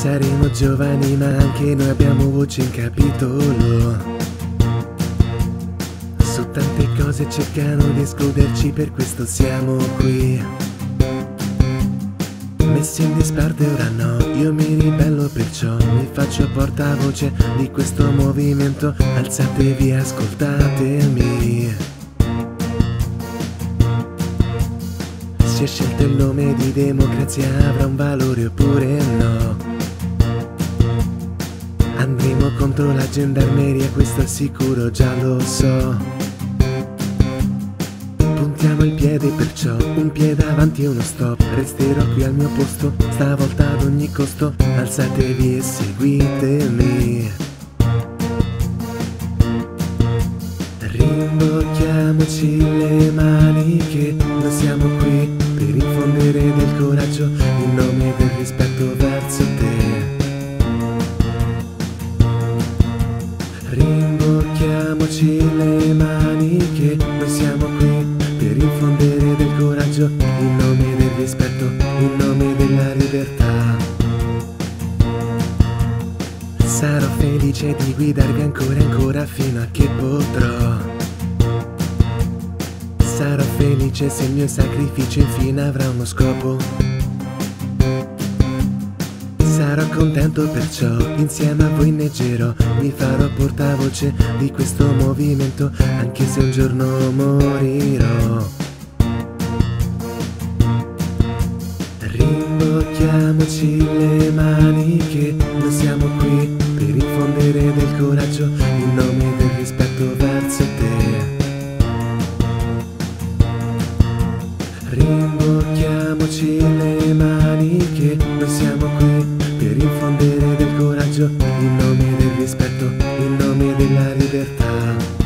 Saremo giovani ma anche noi abbiamo voce in capitolo. Su tante cose cercano di escluderci per questo siamo qui. Messi in disparte ora no, io mi ribello perciò Mi faccio portavoce di questo movimento. Alzatevi, ascoltatemi. Si è scelto il nome di democrazia, avrà un valore oppure no Contro la gendarmeria, questo sicuro, già lo so. Puntiamo il piede perciò, un piede avanti e uno stop. Resterò qui al mio posto, stavolta ad ogni costo. Alzatevi e seguitemi. Rimbocchiamoci le maniche, noi siamo qui per infondere del coraggio in nome del rispetto Rimbocchiamoci le maniche, noi siamo qui per infondere del coraggio in nome del rispetto, in nome della libertà. Sarò felice di guidarvi ancora e ancora fino a che potrò. Sarò felice se il mio sacrificio infine avrà uno scopo. Sarò contento perciò, insieme a voi neggerò, mi farò portavoce di questo movimento, anche se un giorno morirò. Rimbocchiamoci le maniche, noi siamo qui per infondere del coraggio in nome Rimbocchiamoci le maniche, noi siamo qui per infondere del coraggio in nome del rispetto, in nome della libertà.